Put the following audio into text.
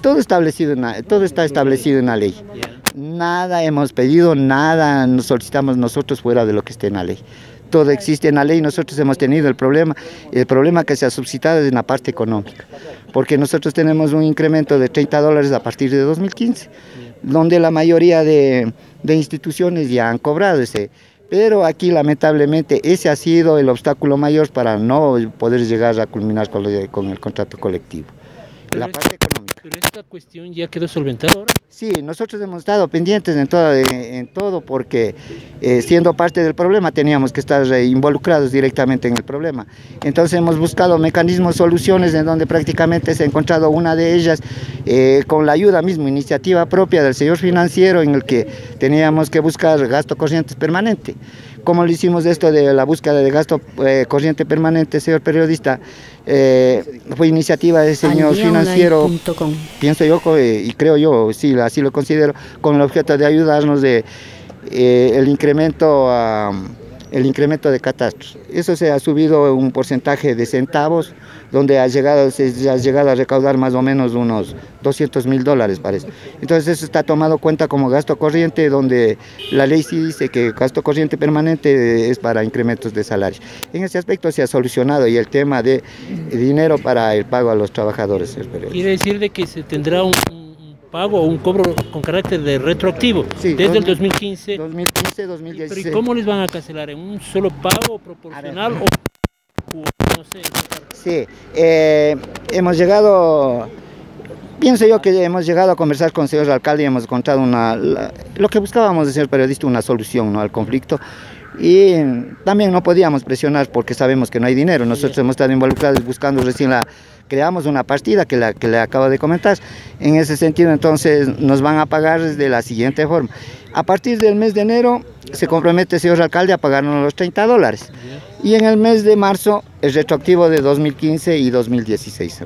todo, establecido todo está establecido en la ley. Nada hemos pedido, nada nos solicitamos nosotros fuera de lo que esté en la ley. Todo existe en la ley, nosotros hemos tenido el problema, el problema que se ha suscitado es en la parte económica, porque nosotros tenemos un incremento de 30 dólares a partir de 2015, donde la mayoría de instituciones ya han cobrado ese, pero aquí lamentablemente ese ha sido el obstáculo mayor para no poder llegar a culminar con, el contrato colectivo. La parte económica. Pero esta cuestión ya quedó solventada ahora. Sí, nosotros hemos estado pendientes en todo, en, todo porque eh, siendo parte del problema teníamos que estar eh, involucrados directamente en el problema. Entonces hemos buscado mecanismos, soluciones en donde prácticamente se ha encontrado una de ellas eh, con la ayuda misma, iniciativa propia del señor financiero en el que teníamos que buscar gasto corriente permanente. ¿Cómo lo hicimos esto de la búsqueda de gasto corriente permanente, señor periodista? fue iniciativa del señor financiero, pienso yo y creo yo, sí, así lo considero, con el objeto de ayudarnos de eh, el incremento el incremento de catastros. Eso se ha subido un porcentaje de centavos, donde ha llegado, se ha llegado a recaudar más o menos unos 200 mil dólares, parece. Entonces eso está tomado cuenta como gasto corriente, donde la ley sí dice que gasto corriente permanente es para incrementos de salarios. En ese aspecto se ha solucionado y el tema de dinero para el pago a los trabajadores. Quiere decir de que se tendrá un pago o un cobro con carácter de retroactivo desde el 2015. 2015, 2016. ¿Pero y cómo les van a cancelar? ¿En un solo pago proporcional o, no sé? Sí, eh, hemos llegado, pienso yo que hemos llegado a conversar con el señor alcalde y hemos encontrado una, lo que buscábamos de ser periodista, una solución ¿no? al conflicto y también no podíamos presionar porque sabemos que no hay dinero. Nosotros hemos estado involucrados buscando recién la... Creamos una partida que, la, que le acabo de comentar. En ese sentido, entonces, nos van a pagar de la siguiente forma. A partir del mes de enero, se compromete el señor alcalde a pagarnos los 30 dólares. Y en el mes de marzo, el retroactivo de 2015 y 2016.